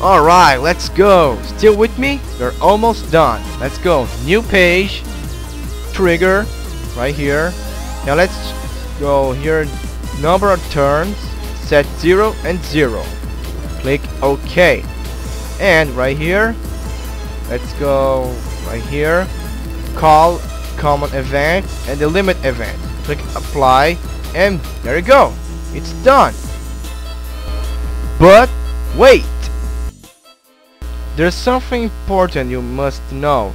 Alright, let's go. Still with me? We're almost done. Let's go. New page. Trigger. Right here. Now let's go here. Number of turns. Set 0 and 0. Click OK. And right here. Let's go right here. Call common event and the limit event. Click apply and there you go. It's done. But wait. There's something important you must know.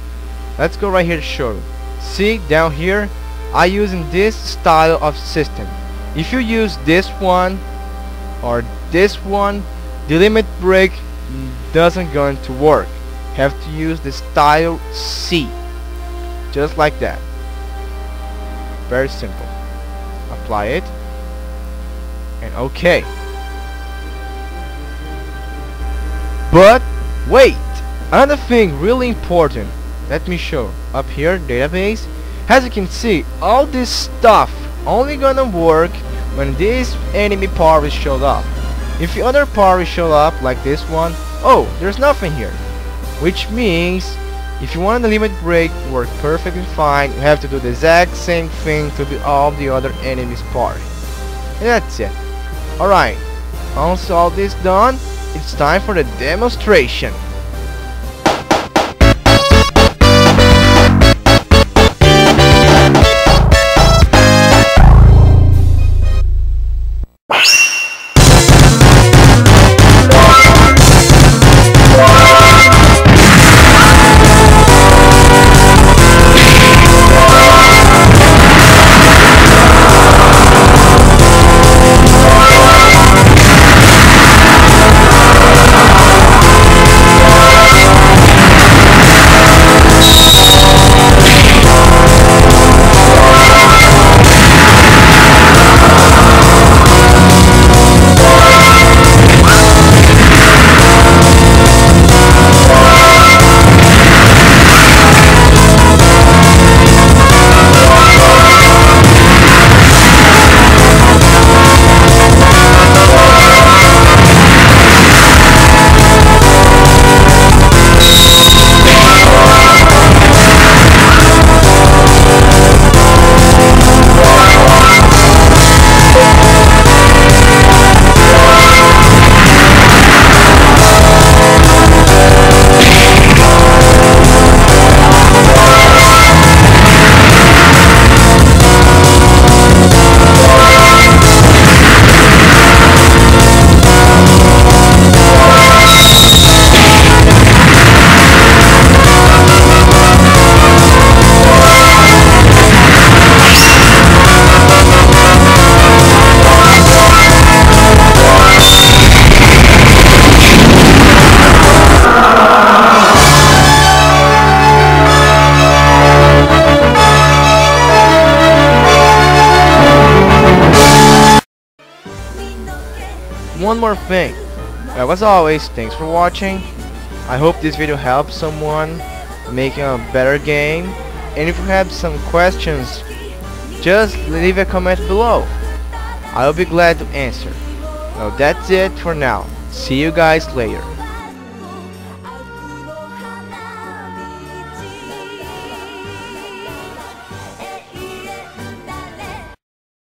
Let's go right here to show. See down here, I using this style of system. If you use this one or this one, the limit break doesn't going to work. Have to use the style C. Just like that. Very simple. Apply it. And okay. But wait, another thing really important. Let me show. Up here, database. As you can see, all this stuff only gonna work when this enemy party showed up. If the other party show up like this one, oh, there's nothing here. Which means, if you want the limit break work perfectly fine, you have to do the exact same thing to the, all the other enemies party. And that's it. Alright, once all this done, it's time for the demonstration. One more thing. Well, as always, thanks for watching. I hope this video helps someone making a better game. And if you have some questions, just leave a comment below. I'll be glad to answer. Well, that's it for now. See you guys later.